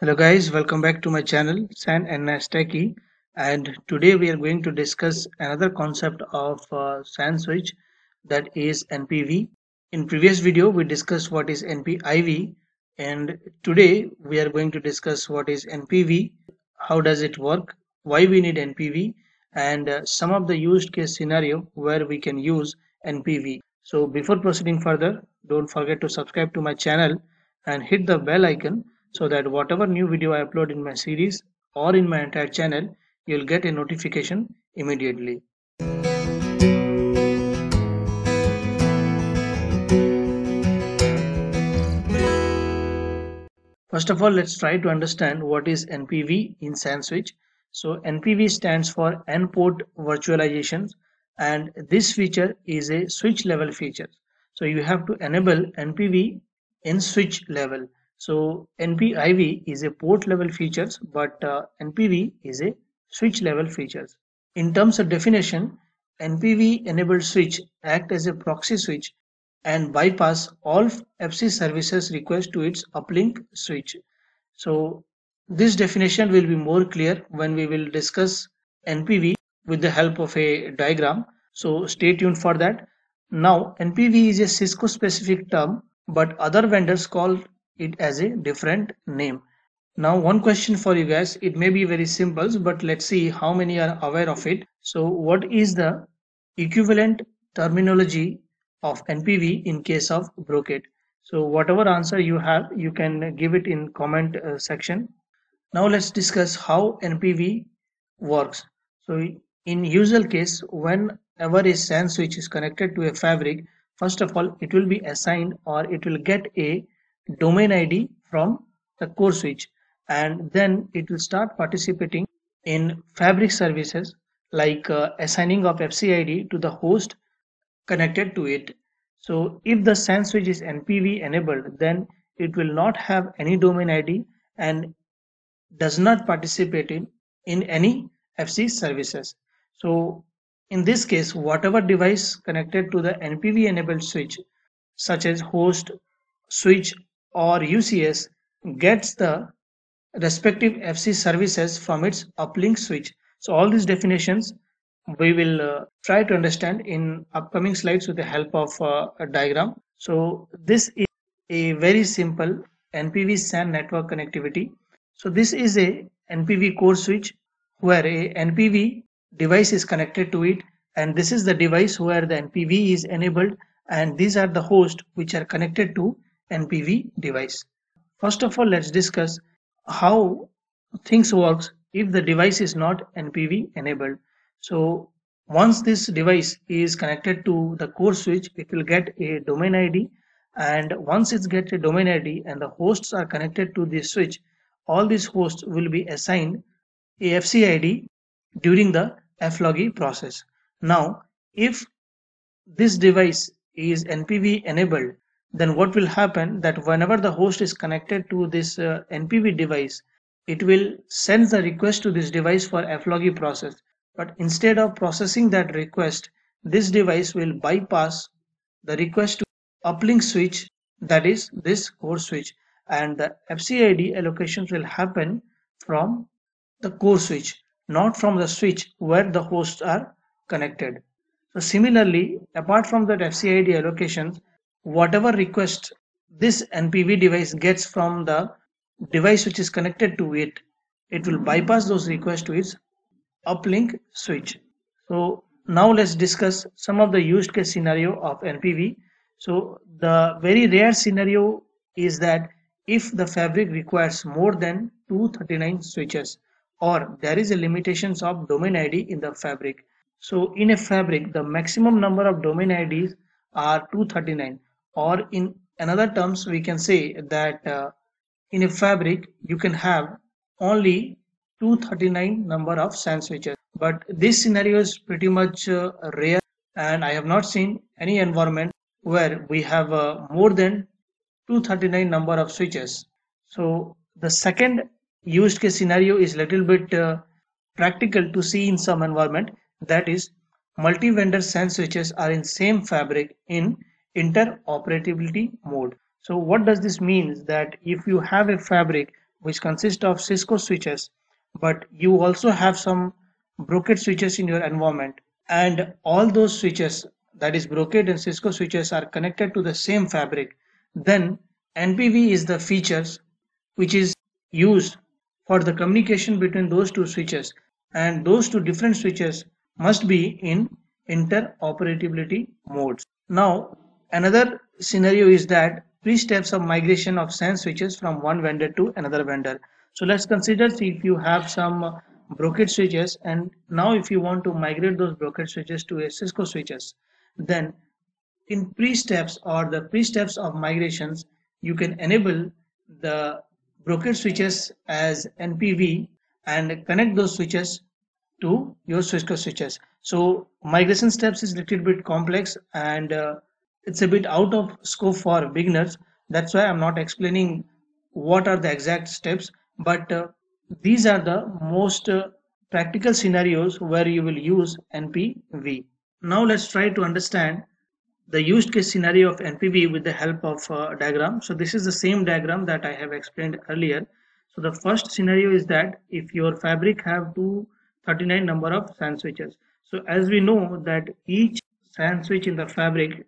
Hello guys, welcome back to my channel San and NAS Techie and today we are going to discuss another concept of uh, SAN switch that is NPV. In previous video we discussed what is NPIV and today we are going to discuss what is NPV, how does it work, why we need NPV and uh, some of the used case scenario where we can use NPV. So before proceeding further, don't forget to subscribe to my channel and hit the bell icon so that whatever new video I upload in my series or in my entire channel, you'll get a notification immediately. First of all, let's try to understand what is NPV in SAN switch. So NPV stands for N-port virtualization and this feature is a switch level feature. So you have to enable NPV in switch level so NPIV is a port level features, but uh, NPV is a switch level features. In terms of definition, NPV enabled switch act as a proxy switch and bypass all FC services request to its uplink switch. So this definition will be more clear when we will discuss NPV with the help of a diagram. So stay tuned for that. Now NPV is a Cisco specific term, but other vendors call it as a different name. Now one question for you guys, it may be very simple, but let's see how many are aware of it. So what is the equivalent terminology of NPV in case of Brocade? So whatever answer you have, you can give it in comment uh, section. Now let's discuss how NPV works. So in usual case, whenever a SAN switch is connected to a fabric, first of all, it will be assigned or it will get a domain ID from the core switch and then it will start participating in fabric services like uh, assigning of FCID to the host connected to it. So if the SAN switch is NPV enabled, then it will not have any domain ID and does not participate in, in any FC services. So in this case, whatever device connected to the NPV enabled switch, such as host, switch or UCS gets the respective FC services from its uplink switch. So all these definitions we will uh, try to understand in upcoming slides with the help of uh, a diagram. So this is a very simple NPV SAN network connectivity. So this is a NPV core switch where a NPV device is connected to it and this is the device where the NPV is enabled and these are the hosts which are connected to NPV device. First of all, let's discuss how things works if the device is not NPV enabled. So once this device is connected to the core switch, it will get a domain ID and once it gets a domain ID and the hosts are connected to this switch, all these hosts will be assigned a FCID during the FLOGI process. Now, if this device is NPV enabled, then what will happen that whenever the host is connected to this uh, NPV device, it will send the request to this device for FLOGI process. But instead of processing that request, this device will bypass the request to uplink switch that is this core switch and the FCID allocations will happen from the core switch not from the switch where the hosts are connected. So similarly apart from that FCID allocations whatever request this NPV device gets from the device which is connected to it, it will bypass those requests to its uplink switch. So now let's discuss some of the used case scenario of NPV. So the very rare scenario is that if the fabric requires more than 239 switches or there is a limitations of domain ID in the fabric. So in a fabric, the maximum number of domain IDs are 239 or in another terms we can say that uh, in a fabric you can have only 239 number of SAN switches. But this scenario is pretty much uh, rare and I have not seen any environment where we have uh, more than 239 number of switches. So the second used case scenario is little bit uh, practical to see in some environment. That is multi-vendor SAN switches are in same fabric in interoperability mode. So what does this mean that if you have a fabric which consists of Cisco switches, but you also have some Brocade switches in your environment and all those switches that is Brocade and Cisco switches are connected to the same fabric, then NPV is the features which is used for the communication between those two switches and those two different switches must be in interoperability modes. Now another scenario is that three steps of migration of SAN switches from one vendor to another vendor. So let's consider if you have some Brocade switches and now if you want to migrate those Brocade switches to a Cisco switches then in pre-steps or the pre-steps of migrations you can enable the Brocade switches as NPV and connect those switches to your Cisco switches. So migration steps is a little bit complex and uh, it's a bit out of scope for beginners. That's why I'm not explaining what are the exact steps, but uh, these are the most uh, practical scenarios where you will use NPV. Now let's try to understand the used case scenario of NPV with the help of a diagram. So this is the same diagram that I have explained earlier. So the first scenario is that if your fabric have 239 number of SAN switches. So as we know that each SAN switch in the fabric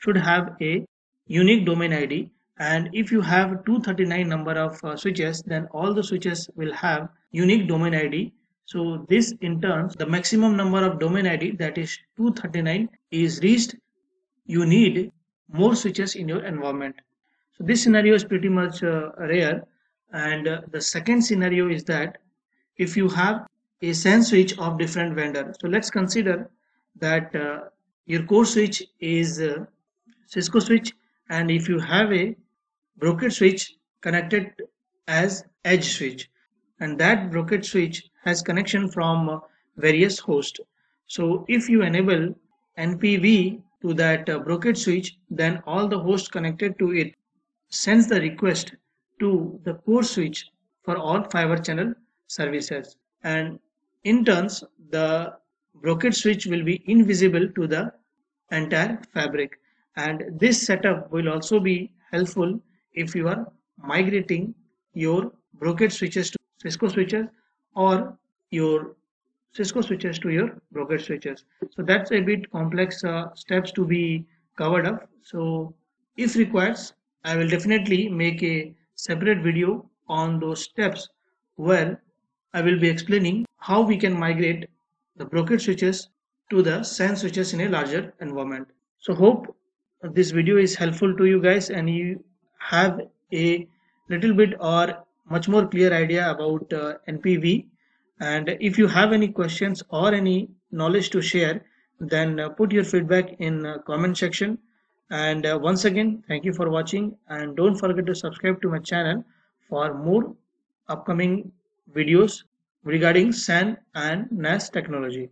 should have a unique domain ID and if you have 239 number of uh, switches then all the switches will have unique domain id so this in turn the maximum number of domain id that is 239 is reached. You need more switches in your environment. So this scenario is pretty much uh, rare. And uh, the second scenario is that if you have a SAN switch of different vendor so let's consider that uh, your core switch is uh, Cisco switch and if you have a Brocade switch connected as edge switch and that Brocade switch has connection from various hosts. So if you enable NPV to that uh, Brocade switch then all the hosts connected to it sends the request to the core switch for all fiber channel services and in turns the Brocade switch will be invisible to the entire fabric and this setup will also be helpful if you are migrating your Brocade switches to Cisco switches or your Cisco switches to your Brocade switches. So that's a bit complex uh, steps to be covered up. So if requires, I will definitely make a separate video on those steps where I will be explaining how we can migrate the Brocade switches to the SAN switches in a larger environment. So hope this video is helpful to you guys and you have a little bit or much more clear idea about uh, NPV and if you have any questions or any knowledge to share then uh, put your feedback in uh, comment section and uh, once again thank you for watching and don't forget to subscribe to my channel for more upcoming videos regarding SAN and NAS technology.